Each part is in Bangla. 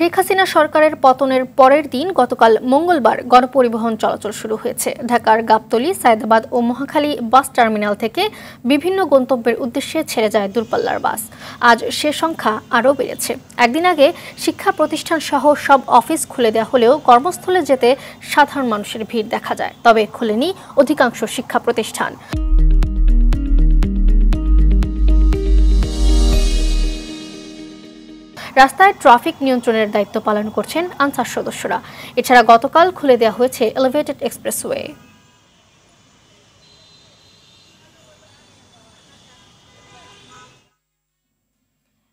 শেখ হাসিনা সরকারের পতনের পরের দিন গতকাল মঙ্গলবার গণপরিবহন চলাচল শুরু হয়েছে। ঢাকার গাবতলী, সায়দাবাদ ও মহাখালী বাস টার্মিনাল থেকে বিভিন্ন গন্তব্যের উদ্দেশ্যে ছেড়ে যায় দূরপাল্লার বাস। আজ সে সংখ্যা আরও বেড়েছে। একদিন আগে শিক্ষা প্রতিষ্ঠান সহ সব অফিস খুলে দেওয়া হলেও কর্মস্থলে যেতে সাধারণ মানুষের ভিড় দেখা যায়, তবে খুলেনি অধিকাংশ শিক্ষা প্রতিষ্ঠান। রাস্তায় ট্রাফিক নিয়ন্ত্রণের দায়িত্ব পালন করছেন আনসার সদস্যরা। এছাড়া গতকাল খুলে দেওয়া হয়েছে এলিভেটেড এক্সপ্রেসওয়ে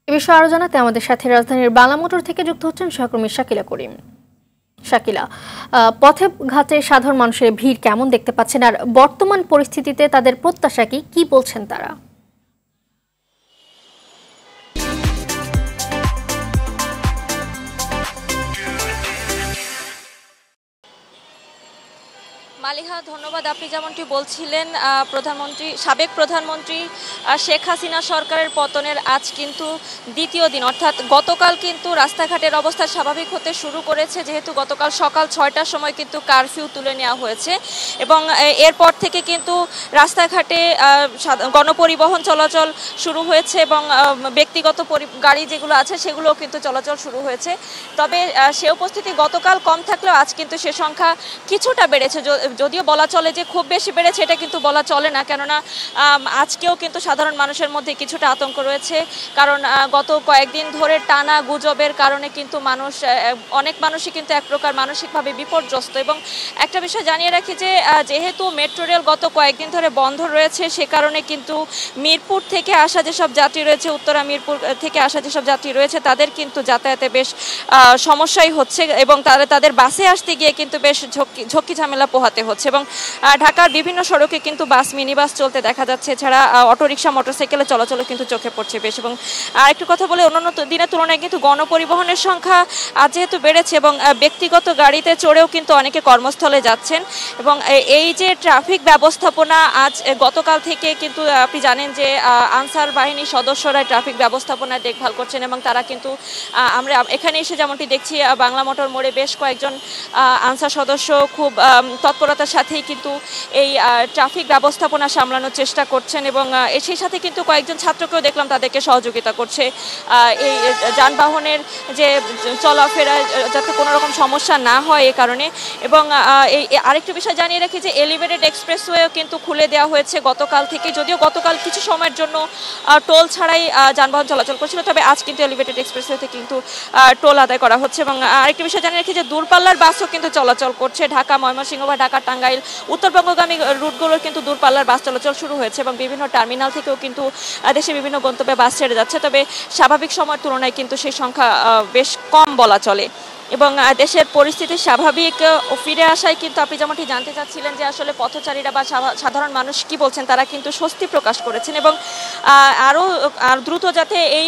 এ বিষয়ে আরও জানাতে আমাদের সাথে রাজধানীর বাংলা মোটর থেকে যুক্ত হচ্ছেন সহকর্মী শাকিলা করিম। শাকিলা পথে ঘাটে সাধারণ মানুষের ভিড় কেমন দেখতে পাচ্ছেন আর বর্তমান পরিস্থিতিতে তাদের প্রত্যাশা কি? কি বলছেন তারা? মালিহা, ধন্যবাদ। আপনি যেমনটি বলছিলেন প্রধানমন্ত্রী, সাবেক প্রধানমন্ত্রী শেখ হাসিনা সরকারের পতনের আজ কিন্তু দ্বিতীয় দিন। অর্থাৎ গতকাল কিন্তু রাস্তাঘাটের অবস্থা স্বাভাবিক হতে শুরু করেছে, যেহেতু গতকাল সকাল ছয়টার সময় কিন্তু কারফিউ তুলে নেওয়া হয়েছে। এবং এরপর থেকে কিন্তু রাস্তাঘাটে গণপরিবহন চলাচল শুরু হয়েছে এবং ব্যক্তিগত গাড়ি যেগুলো আছে সেগুলোও কিন্তু চলাচল শুরু হয়েছে। তবে সে উপস্থিতি গতকাল কম থাকলেও আজ কিন্তু সে সংখ্যা কিছুটা বেড়েছে। যদিও বলা চলে যে খুব বেশি বেড়েছে, এটা কিন্তু বলা চলে না। কেননা আজকেও কিন্তু সাধারণ মানুষের মধ্যে কিছুটা আতঙ্ক রয়েছে। কারণ গত কয়েকদিন ধরে টানা গুজবের কারণে কিন্তু মানুষ অনেক মানুষই কিন্তু এক প্রকার মানসিকভাবে বিপর্যস্ত। এবং একটা বিষয় জানিয়ে রাখি যে যেহেতু মেট্রো রেল গত কয়েকদিন ধরে বন্ধ রয়েছে, সে কারণে কিন্তু মিরপুর থেকে আসা যেসব যাত্রী রয়েছে, উত্তরা মিরপুর থেকে আসা যেসব যাত্রী রয়েছে, তাদের কিন্তু যাতায়াতে বেশ সমস্যাই হচ্ছে এবং তারা, তাদের বাসে আসতে গিয়ে কিন্তু বেশ ঝক্কি ঝক্কি ঝামেলা পোহাতে হচ্ছে এবং ঢাকার বিভিন্ন সড়কে কিন্তু বাস মিনি বাস চলতে দেখা যাচ্ছে। এছাড়া অটোরিকশা, মোটরসাইকেলে চলাচলও কিন্তু চোখে পড়ছে বেশ এবং আরেকটু কথা বলে অন্যান্য দিনের তুলনায় কিন্তু গণপরিবহনের সংখ্যা আজ যেহেতু বেড়েছে এবং ব্যক্তিগত গাড়িতে চড়েও কিন্তু অনেকে কর্মস্থলে যাচ্ছেন এবং এই যে ট্রাফিক ব্যবস্থাপনা, আজ গতকাল থেকে কিন্তু আপনি জানেন যে আনসার বাহিনীর সদস্যরা ট্রাফিক ব্যবস্থাপনায় দেখভাল করছেন এবং তারা কিন্তু আমরা এখানে এসে যেমনটি দেখছি বাংলা মোটর মোড়ে বেশ কয়েকজন আনসার সদস্য খুব তৎপর তৎপরতার সাথেই কিন্তু এই ট্রাফিক ব্যবস্থাপনা সামলানোর চেষ্টা করছেন এবং সেই সাথে কিন্তু কয়েকজন ছাত্রকেও দেখলাম তাদেরকে সহযোগিতা করছে। এই যানবাহনের যে চলাফেরায় যাতে কোনো রকম সমস্যা না হয় এ কারণে এবং এই আরেকটি বিষয় জানিয়ে রাখি যে এলিভেটেড এক্সপ্রেসওয়েও কিন্তু খুলে দেওয়া হয়েছে গতকাল থেকে। যদিও গতকাল কিছু সময়ের জন্য টোল ছাড়াই যানবাহন চলাচল করছিল, তবে আজ কিন্তু এলিভেটেড এক্সপ্রেসওয়েতে কিন্তু টোল আদায় করা হচ্ছে এবং আরেকটি বিষয় জানিয়ে রাখি যে দূরপাল্লার বাসও কিন্তু চলাচল করছে। ঢাকা, ময়মনসিংহ বা ঢাকা টাঙ্গাইল। উত্তরবঙ্গগামী রুটগুলোর কিন্তু দূরপাল্লার বাস চলাচল শুরু হয়েছে এবং বিভিন্ন টার্মিনাল থেকেও কিন্তু দেশে বিভিন্ন গন্তব্যে বাস ছেড়ে যাচ্ছে। তবে স্বাভাবিক সময়ের তুলনায় কিন্তু সেই সংখ্যা বেশ কম বলা চলে। এবং দেশের পরিস্থিতি স্বাভাবিক ফিরে আসায় কিন্তু আপনি যেমনটি জানতে চাচ্ছিলেন যে আসলে পথচারীরা বা সাধারণ মানুষ কি বলছেন, তারা কিন্তু স্বস্তি প্রকাশ করেছেন এবং আরও আর দ্রুত যাতে এই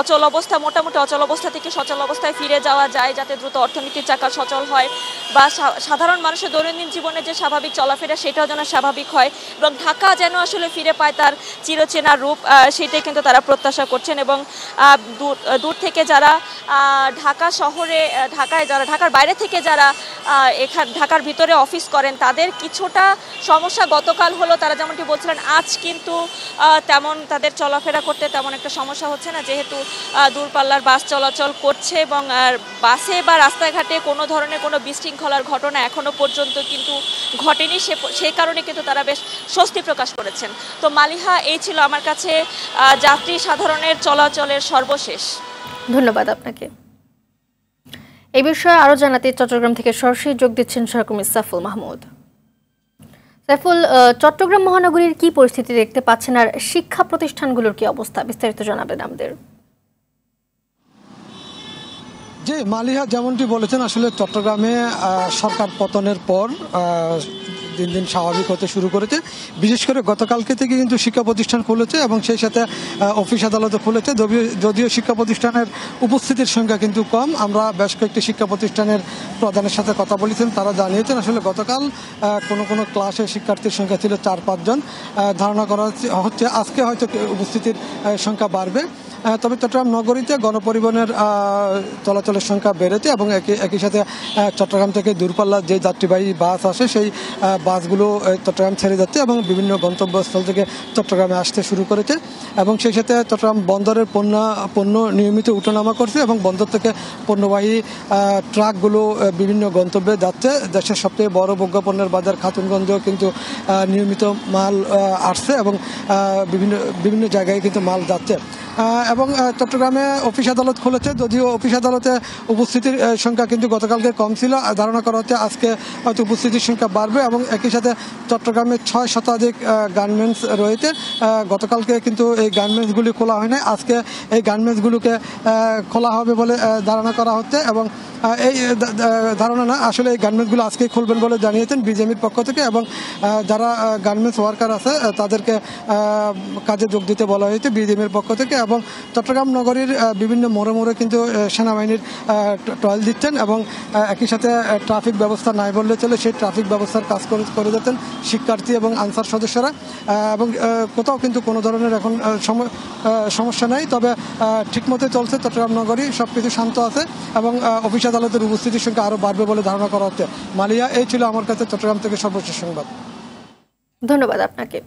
অচল অবস্থা, মোটামুটি অচল অবস্থা থেকে সচল অবস্থায় ফিরে যাওয়া যায়, যাতে দ্রুত অর্থনীতির চাকা সচল হয় বা সাধারণ মানুষের দৈনন্দিন জীবনে যে স্বাভাবিক চলাফেরা, সেটাও যেন স্বাভাবিক হয় এবং ঢাকা যেন আসলে ফিরে পায় তার চিরচেনা রূপ সেটাই কিন্তু তারা প্রত্যাশা করছেন এবং দূর থেকে যারা ঢাকা শহরে ঢাকায়, যারা ঢাকার বাইরে থেকে যারা এখান, ঢাকার ভিতরে অফিস করেন, তাদের কিছুটা সমস্যা গতকাল হলো, তারা যেমনটি বলছিলেন, আজ কিন্তু তেমন তাদের চলাফেরা করতে তেমন একটা সমস্যা হচ্ছে না, যেহেতু দূরপাল্লার বাস চলাচল করছে এবং বাসে বা রাস্তাঘাটে কোনো ধরনের কোনো বিশৃঙ্খলার ঘটনা এখনও পর্যন্ত কিন্তু ঘটেনি, সে, সেই কারণে কিন্তু তারা বেশ স্বস্তি প্রকাশ করেছেন। তো মালিহা, এই ছিল আমার কাছে যাত্রী সাধারণের চলাচলের সর্বশেষ। ধন্যবাদ আপনাকে। এই বিষয়ে আরও জানাতে চট্টগ্রাম থেকে সরাসরি যোগ দিচ্ছেন সহকর্মী সাফুল মাহমুদ। সাইফুল চট্টগ্রাম মহানগরীর কি পরিস্থিতি দেখতে পাচ্ছেন আর শিক্ষা প্রতিষ্ঠানগুলোর কি অবস্থা? বিস্তারিত জানাবেন আমাদের। যে মালিহা যেমনটি বলেছেন, আসলে চট্টগ্রামে সরকার পতনের পর দিন দিন স্বাভাবিক হতে শুরু করেছে। বিশেষ করে গতকালকে থেকে কিন্তু শিক্ষা প্রতিষ্ঠান খুলেছে এবং সেই সাথে অফিস আদালতও খুলেছে। যদিও শিক্ষা প্রতিষ্ঠানের উপস্থিতির সংখ্যা কিন্তু কম, আমরা বেশ কয়েকটি শিক্ষা প্রতিষ্ঠানের প্রধানের সাথে কথা বলেছেন, তারা জানিয়েছেন আসলে গতকাল কোনো কোনো ক্লাসে শিক্ষার্থীর সংখ্যা ছিল চার, পাঁচজন। ধারণা করা হচ্ছে আজকে হয়তো উপস্থিতির সংখ্যা বাড়বে। তবে চট্টগ্রাম নগরীতে গণপরিবহনের চলাচলের সংখ্যা বেড়েছে এবং একই একই সাথে চট্টগ্রাম থেকে দূরপাল্লার যে যাত্রীবাহী বাস আসে সেই বাসগুলো চট্টগ্রাম ছেড়ে যাচ্ছে এবং বিভিন্ন গন্তব্যস্থল থেকে চট্টগ্রামে আসতে শুরু করেছে এবং সেই সাথে চট্টগ্রাম বন্দরের পণ্য পণ্য নিয়মিত উঠানামা করছে এবং বন্দর থেকে পণ্যবাহী ট্রাকগুলো বিভিন্ন গন্তব্যে যাচ্ছে। দেশের সবথেকে বড় ভোগ্যপণ্যের বাজার খাতুনগঞ্জেও কিন্তু নিয়মিত মাল আসছে এবং বিভিন্ন বিভিন্ন জায়গায় কিন্তু মাল যাচ্ছে। এবং চট্টগ্রামে অফিস আদালত খুলেছে, যদিও অফিস আদালতে উপস্থিতির সংখ্যা কিন্তু গতকালকে কম ছিল। ধারণা করা হচ্ছে আজকে হয়তো উপস্থিতির সংখ্যা বাড়বে এবং একই সাথে চট্টগ্রামে ছয় শতাধিক গার্মেন্টস রয়েছে। গতকালকে কিন্তু এই গার্মেন্টসগুলি খোলা হয় নাই। আজকে এই গার্মেন্টসগুলোকে খোলা হবে বলে ধারণা করা হচ্ছে এবং এই ধারণা না, আসলে এই গার্মেন্টসগুলো আজকেই খুলবেন বলে জানিয়েছেন বিজেপির পক্ষ থেকে এবং যারা গার্মেন্টস ওয়ার্কার আছে তাদেরকে কাজে যোগ দিতে বলা হয়েছে বিজেপির পক্ষ থেকে এবং চট্টগ্রাম নগরীর বিভিন্ন মোড়ে মোড়ে কিন্তু সেনাবাহিনীর টয়েল দিচ্ছেন এবং একই সাথে ট্রাফিক ব্যবস্থা নাই বললে চলে, সেই ট্রাফিক ব্যবস্থার কাজ করে যাচ্ছেন শিক্ষার্থী এবং আনসার সদস্যরা। এবং কোথাও কিন্তু কোনো ধরনের এখন সম- সমস্যা নেই, তবে ঠিকমতো চলছে চট্টগ্রাম নগরী সব কিছু শান্ত আছে এবং অফিস আদালতের উপস্থিতির সংখ্যা আরও বাড়বে বলে ধারণা করা হচ্ছে। মালিয়া, এই ছিল আমার কাছে চট্টগ্রাম থেকে সর্বশেষ সংবাদ। ধন্যবাদ আপনাকে।